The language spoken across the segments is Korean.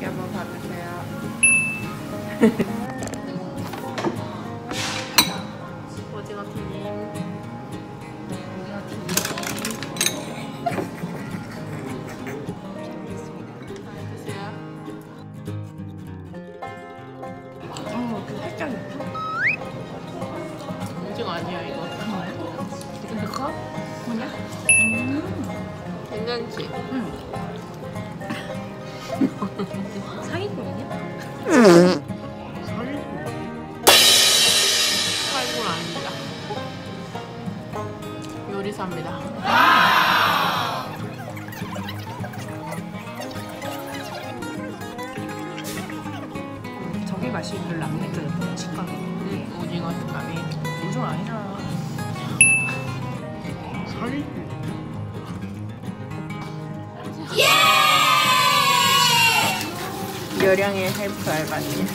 여기 한번 봐주세요. 잘 드세요. 어, 아니야 이거. 이거? 뭐냐? 괜찮지? 사기꾼이냐? 살군 아닙니다. 요리사입니다. 저게 맛이 별로 안 느껴요. 식감이. 음, 오징어 식감이. 요량의 헬프 알바님.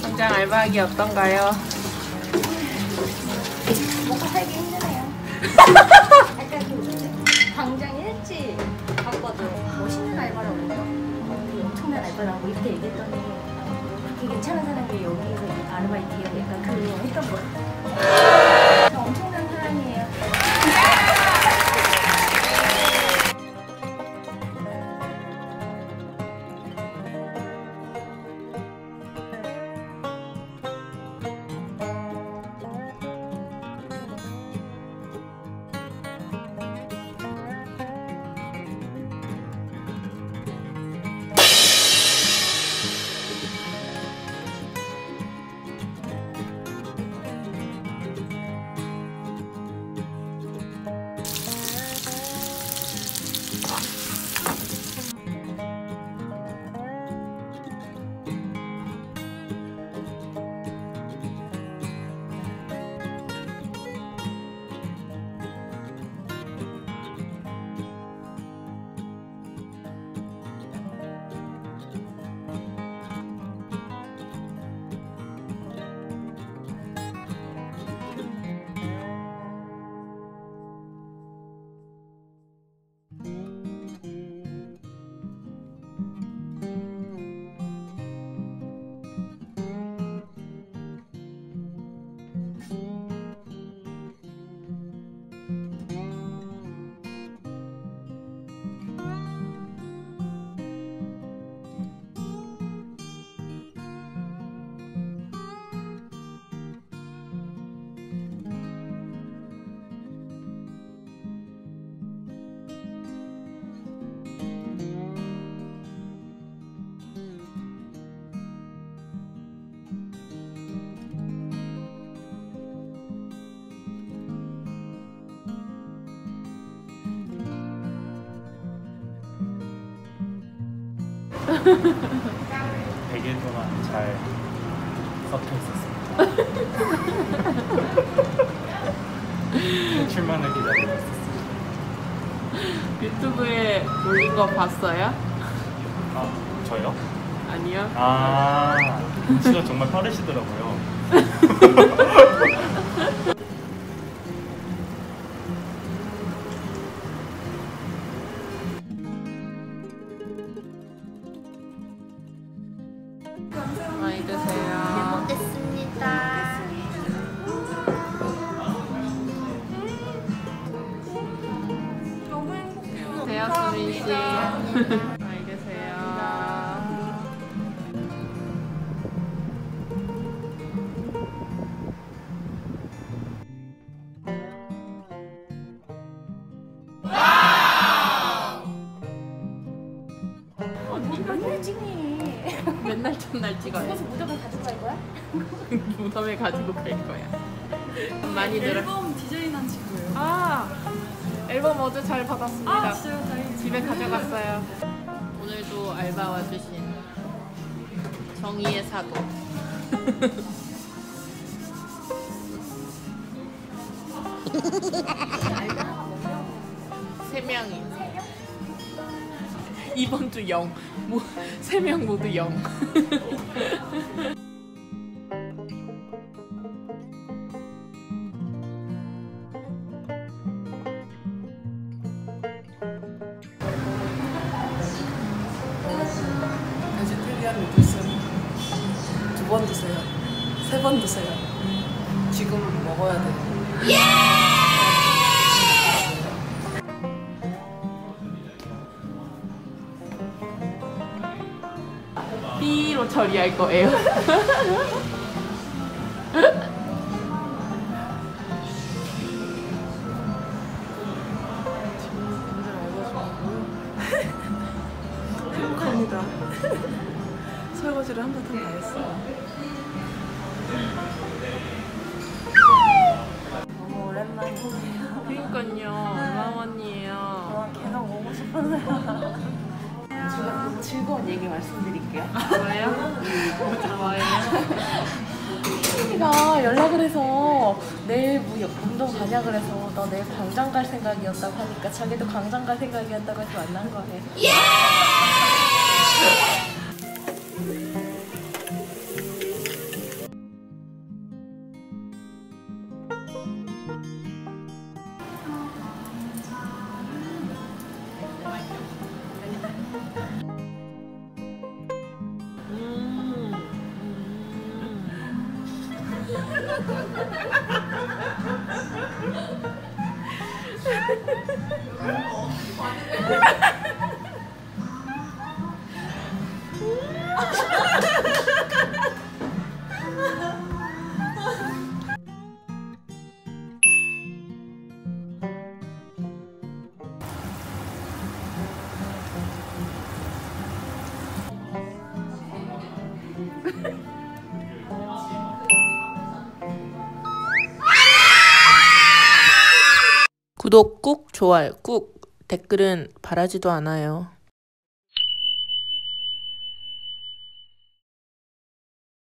현장 알바하기 어떤가요? 먹고 살기 힘드네요. 약간 그 당장 일찍 갔거든. 멋있는 알바라고 어, 엄청난 알바라고 이렇게 얘기했더니 그렇게 괜찮은 사람이 여기서 아르바이트. 약간 그거 했던 거 같아요. 100일 동안 잘 섞여 있었습니다. 출만을 기다리고 있었습니다. 유튜브에 올린 거 봤어요? 아, 저요? 아니요. 아, 진짜 정말 빠르시더라고요. 많이 드세요. 먹겠습니다. 드세요, 수민 씨. 많이 드세요. 맨날 첫날 찍어요. 그래서 무조건 가지고 갈 거야? 무덤에 가지고 갈 거야. 많이 늘어. 앨범 디자인한 친구예요. 아 앨범 어제 잘 받았습니다. 아, 진짜요? 다행히 집에 가져갔어요. 오늘도 알바 와주신 정의의 사도. 세 명이. 이번 주 0. 뭐, 세명 모두 0. 베지테리안 누들스 두번 드세요. 세 번 드세요. 지금 먹어야 돼요. 예! B로 처리할 거예요. 행복합니다. 설거지를 한바탕 다 했어요. 너무 오랜만이네요. 그니까요. 얼마 만이에요. 계속 오고 싶었어요. 즐거운 얘기 말씀드릴게요. 좋아요? 좋아요. 가 연락을 해서 내일 뭐 운동 가냐 그래서 너 내일 광장 갈 생각이었다고 하니까 자기도 광장 갈 생각이었다고 해서 만난 거예요. Ha ha ha! 구독 꾹, 좋아요 꾹, 댓글은 바라지도 않아요.